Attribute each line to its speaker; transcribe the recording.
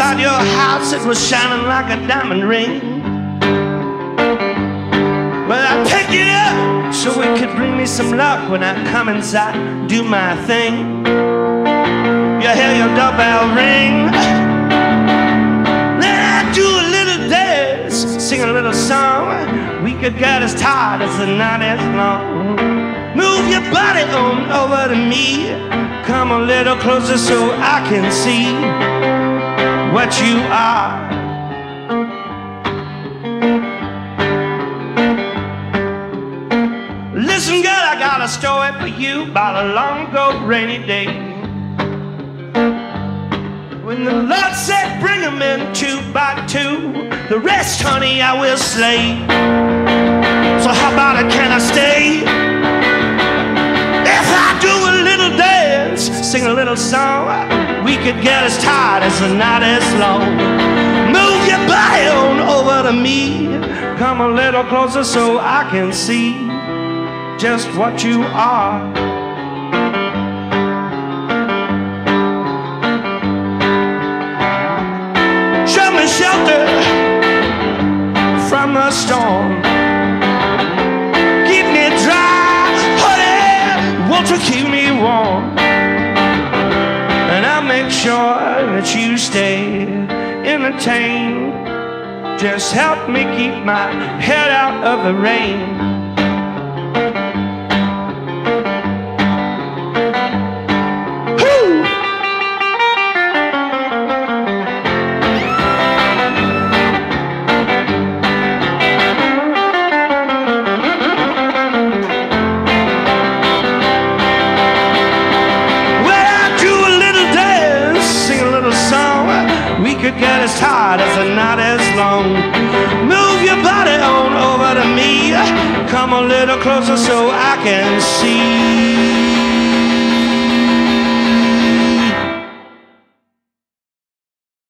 Speaker 1: eyes was shining like a diamond ring. Well, I pick it up so it could bring me some luck when I come inside, do my thing. You hear your doorbell ring. Then I do a little dance, sing a little song. We could get as tired as the night is long. Move your body on over to me. Come a little closer so I can see what you are. Listen, girl, I got a story for you about a long ago rainy day. When the Lord said, bring them in two by two, the rest, honey, I will slay. So how about it, sing a little song, we could get as tired as the night is long. Move your body on over to me, come a little closer so I can see just what you are. Show me shelter from the storm. Keep me dry, honey. Won't you keep me warm? Sure that you stay entertained. Just help me keep my head out of the rain. Get as tired as the night is long. Move your body on over to me. Come a little closer so I can see.